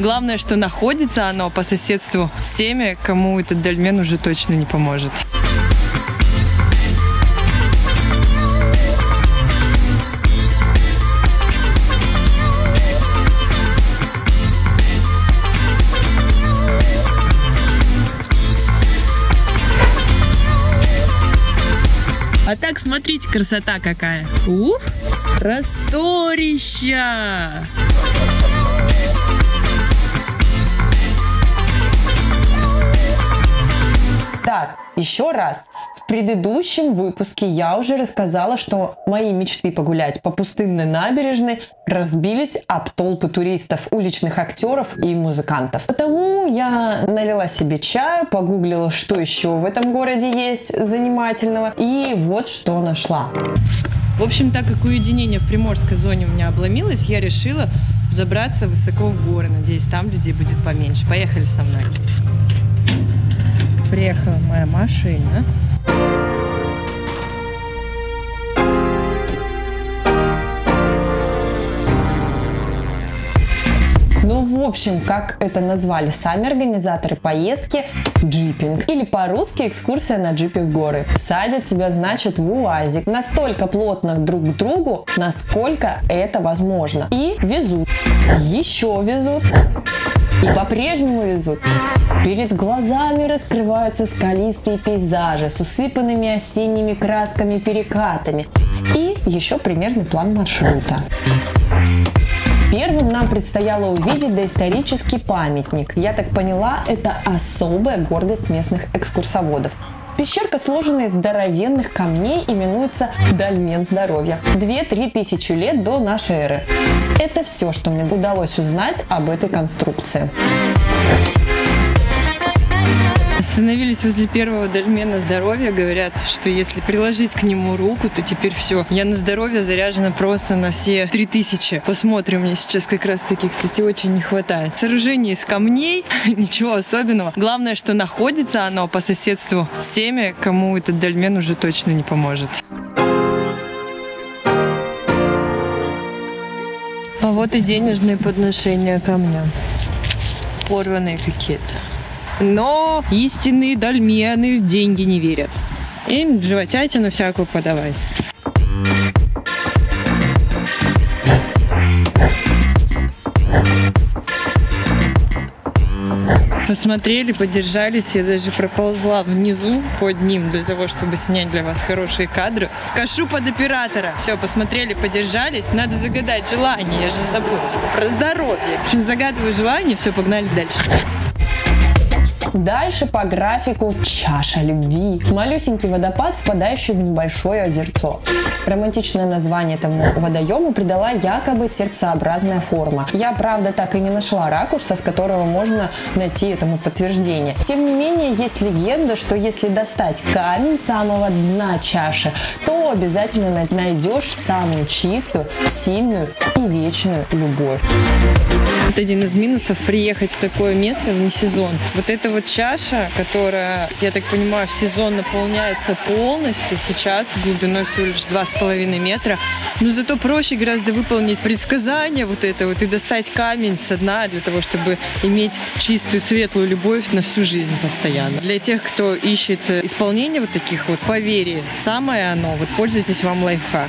Главное, что находится оно по соседству с теми, кому этот дольмен уже точно не поможет. А так, смотрите, красота какая. Ух, просторища! Так, еще раз. В предыдущем выпуске я уже рассказала, что мои мечты погулять по пустынной набережной разбились об толпы туристов, уличных актеров и музыкантов. Потому я налила себе чаю, погуглила, что еще в этом городе есть занимательного, и вот что нашла. В общем, так как уединение в приморской зоне у меня обломилось, я решила забраться высоко в горы. Надеюсь, там людей будет поменьше. Поехали со мной приехала моя машина. Ну, в общем, как это назвали сами организаторы поездки, джипинг. Или по-русски экскурсия на джипе в горы. Садят тебя, значит, в УАЗик. Настолько плотно друг к другу, насколько это возможно. И везут. Еще везут. И по-прежнему везут. Перед глазами раскрываются скалистые пейзажи с усыпанными осенними красками перекатами. И еще примерный план маршрута. Первым нам предстояло увидеть доисторический памятник. Я так поняла, это особая гордость местных экскурсоводов. Пещерка, сложенная из здоровенных камней, именуется Дольмен здоровья. Две-три тысячи лет до нашей эры. Это все, что мне удалось узнать об этой конструкции. Остановились возле первого дольмена здоровья. Говорят, что если приложить к нему руку, то теперь все. Я на здоровье заряжена просто на все 3000. Посмотрим, мне сейчас как раз таки, кстати, очень не хватает. Сооружение из камней, ничего особенного. Главное, что находится оно по соседству с теми, кому этот дольмен уже точно не поможет. А вот и денежные подношения камням. Порванные какие-то. Но истинные дольмены в деньги не верят. Им животятину всякую подавай. Посмотрели, поддержались. Я даже проползла внизу под ним для того, чтобы снять для вас хорошие кадры. Кашу под оператора. Все, посмотрели, поддержались. Надо загадать желание. Я же забыла. Про здоровье. В общем, загадываю желание. Все, погнали дальше. Дальше по графику чаша любви. Малюсенький водопад, впадающий в небольшое озерцо. Романтичное название этому водоему придала якобы сердцеобразная форма. Я, правда, так и не нашла ракурса, с которого можно найти этому подтверждение. Тем не менее, есть легенда, что если достать камень самого дна чаши, то обязательно найдешь самую чистую, сильную и вечную любовь. Это один из минусов приехать в такое место в сезон. Вот это вот чаша, которая, я так понимаю, в сезон наполняется полностью, сейчас глубиной всего лишь 2,5 метра. Но зато проще гораздо выполнить предсказание вот это вот и достать камень со дна для того, чтобы иметь чистую, светлую любовь на всю жизнь постоянно. Для тех, кто ищет исполнение вот таких вот поверий, самое оно, вот пользуйтесь вам лайфхак.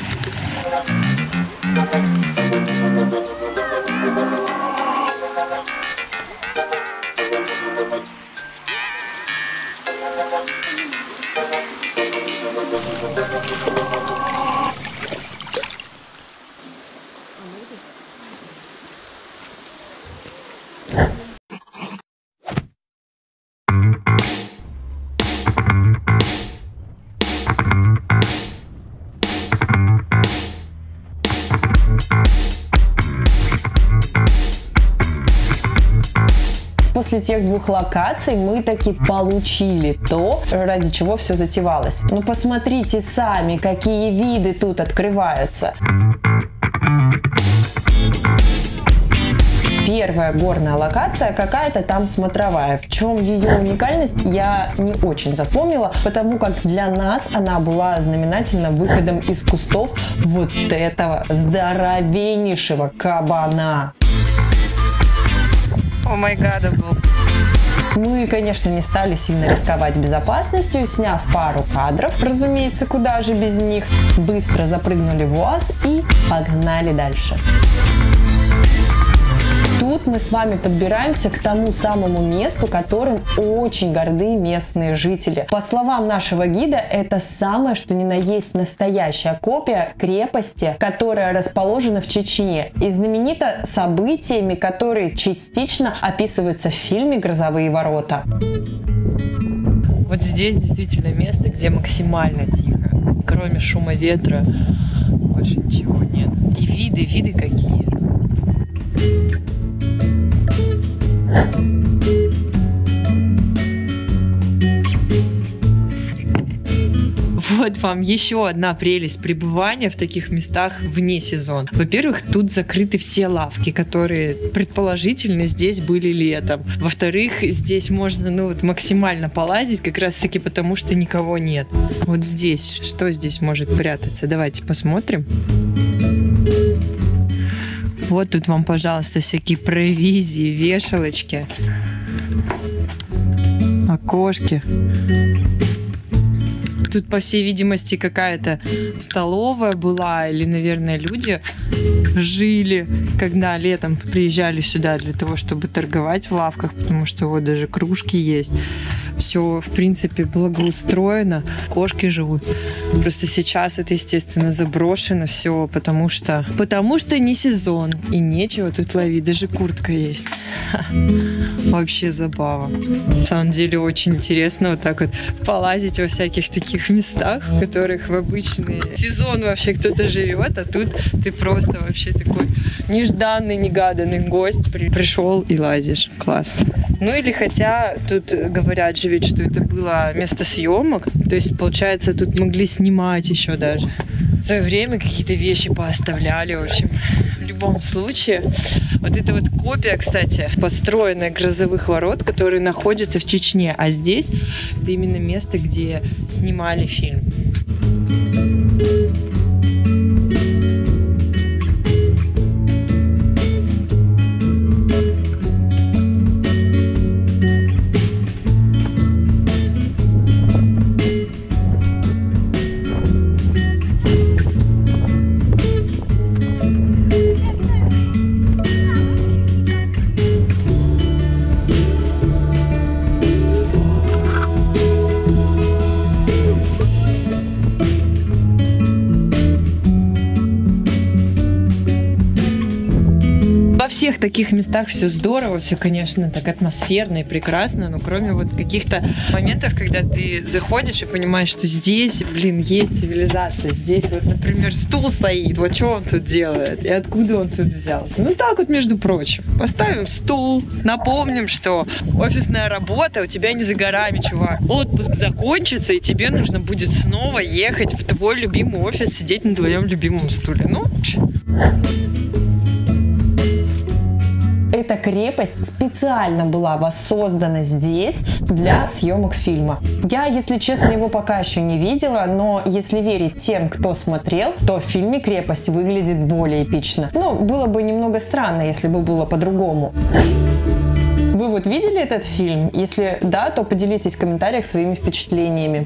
После тех двух локаций мы таки получили то, ради чего все затевалось. Ну посмотрите сами, какие виды тут открываются. первая горная локация, какая-то там смотровая. В чем ее уникальность, я не очень запомнила, потому как для нас она была знаменательно выходом из кустов вот этого здоровеннейшего кабана. О май гада был. Мы, конечно, не стали сильно рисковать безопасностью, сняв пару кадров, разумеется, куда же без них, быстро запрыгнули в УАЗ и погнали дальше. Тут мы с вами подбираемся к тому самому месту, которым очень горды местные жители. По словам нашего гида, это самое, что ни на есть настоящая копия крепости, которая расположена в Чечне и знаменита событиями, которые частично описываются в фильме «Грозовые ворота». Вот здесь действительно место, где максимально тихо. Кроме шума ветра больше ничего нет. И виды, виды какие. Вот вам еще одна прелесть пребывания в таких местах вне сезона. Во-первых, тут закрыты все лавки, которые предположительно здесь были летом. Во-вторых, здесь можно ну, вот, максимально полазить, как раз таки потому, что никого нет. Вот здесь, что здесь может прятаться? Давайте посмотрим. Вот тут вам, пожалуйста, всякие провизии, вешалочки, окошки. Тут, по всей видимости, какая-то столовая была, или, наверное, люди жили, когда летом приезжали сюда для того, чтобы торговать в лавках, потому что вот даже кружки есть все, в принципе, благоустроено, кошки живут. Просто сейчас это, естественно, заброшено все, потому что, потому что не сезон, и нечего тут ловить, даже куртка есть. Вообще забава. На самом деле очень интересно вот так вот полазить во всяких таких местах, в которых в обычный сезон вообще кто-то живет, а тут ты просто вообще такой нежданный, негаданный гость при, пришел и лазишь. Класс. Ну или хотя тут говорят же ведь, что это было место съемок, то есть получается тут могли снимать еще даже. В свое время какие-то вещи пооставляли, в общем. В любом случае, вот это вот копия, кстати, построенная грозовых ворот, которые находятся в Чечне, а здесь это именно место, где снимали фильм. Всех таких местах все здорово, все, конечно, так атмосферно и прекрасно, но кроме вот каких-то моментов, когда ты заходишь и понимаешь, что здесь, блин, есть цивилизация, здесь вот, например, стул стоит, вот что он тут делает и откуда он тут взялся. Ну так вот, между прочим. Поставим стул, напомним, что офисная работа у тебя не за горами, чувак. Отпуск закончится, и тебе нужно будет снова ехать в твой любимый офис, сидеть на твоем любимом стуле. Ну, эта крепость специально была воссоздана здесь для съемок фильма. Я, если честно, его пока еще не видела, но если верить тем, кто смотрел, то в фильме крепость выглядит более эпично. Но было бы немного странно, если бы было по-другому. Вы вот видели этот фильм? Если да, то поделитесь в комментариях своими впечатлениями.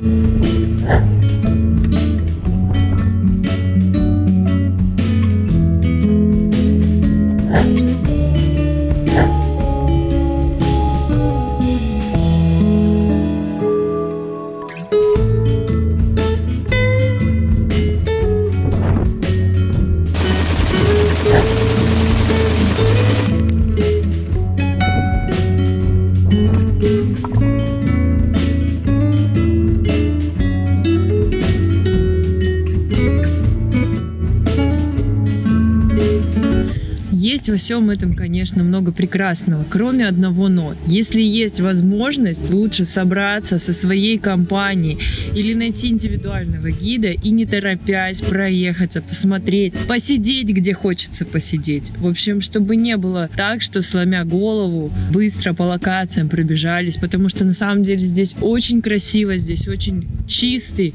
Во всем этом, конечно, много прекрасного, кроме одного но. Если есть возможность, лучше собраться со своей компанией или найти индивидуального гида и не торопясь проехаться, посмотреть, посидеть, где хочется посидеть. В общем, чтобы не было так, что сломя голову, быстро по локациям пробежались, потому что на самом деле здесь очень красиво, здесь очень чистый,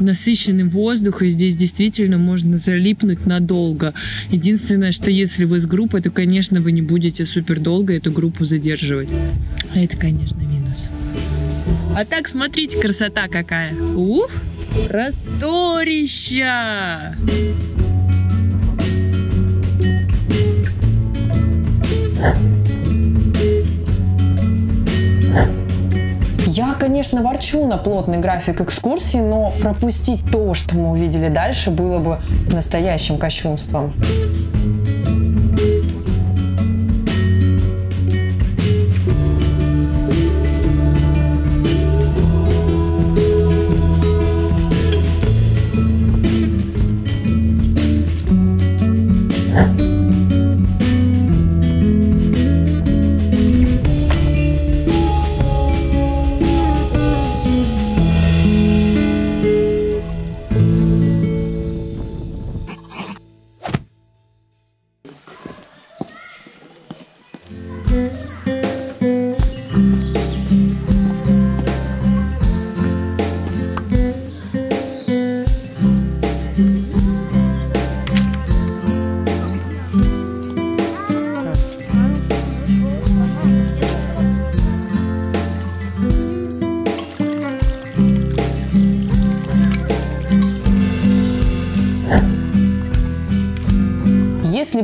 насыщенный воздух, и здесь действительно можно залипнуть надолго. Единственное, что если вы с группой, то, конечно, вы не будете супер долго эту группу задерживать. А это, конечно, минус. А так, смотрите, красота какая. Ух, просторища! Я, конечно, ворчу на плотный график экскурсии, но пропустить то, что мы увидели дальше, было бы настоящим кощунством.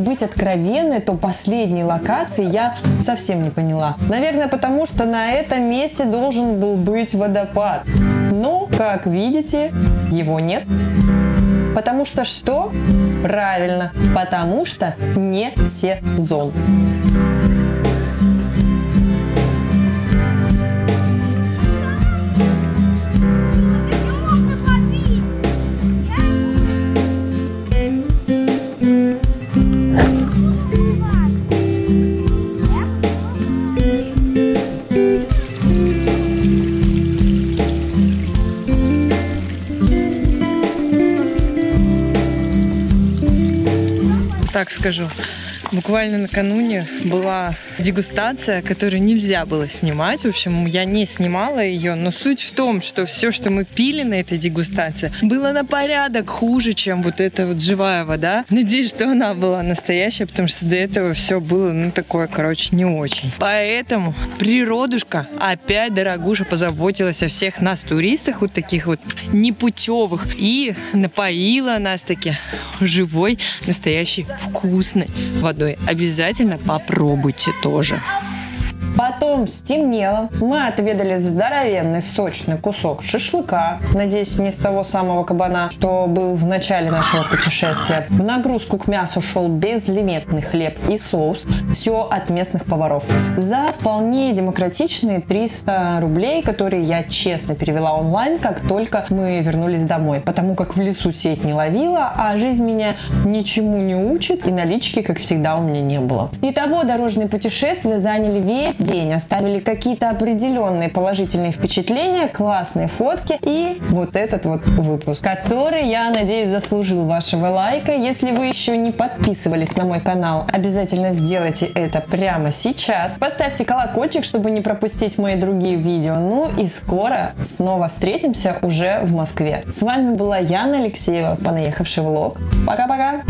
Быть откровенной, то последней локации я совсем не поняла. Наверное, потому что на этом месте должен был быть водопад. Но, как видите, его нет. Потому что что? Правильно, потому что не сезон. Так скажу. Буквально накануне была дегустация, которую нельзя было снимать. В общем, я не снимала ее, но суть в том, что все, что мы пили на этой дегустации, было на порядок хуже, чем вот эта вот живая вода. Надеюсь, что она была настоящая, потому что до этого все было, ну, такое, короче, не очень. Поэтому природушка опять, дорогуша, позаботилась о всех нас, туристах, вот таких вот непутевых, и напоила нас таки живой, настоящей, вкусной водой. Обязательно попробуйте тоже. Потом стемнело, мы отведали здоровенный сочный кусок шашлыка, надеюсь, не с того самого кабана, что был в начале нашего путешествия. В нагрузку к мясу шел безлимитный хлеб и соус, все от местных поваров. За вполне демократичные 300 рублей, которые я честно перевела онлайн, как только мы вернулись домой, потому как в лесу сеть не ловила, а жизнь меня ничему не учит, и налички, как всегда, у меня не было. Итого, дорожные путешествия заняли весь день, оставили какие-то определенные положительные впечатления, классные фотки и вот этот вот выпуск, который, я надеюсь, заслужил вашего лайка. Если вы еще не подписывались на мой канал, обязательно сделайте это прямо сейчас. Поставьте колокольчик, чтобы не пропустить мои другие видео. Ну и скоро снова встретимся уже в Москве. С вами была Яна Алексеева, понаехавший влог. Пока-пока!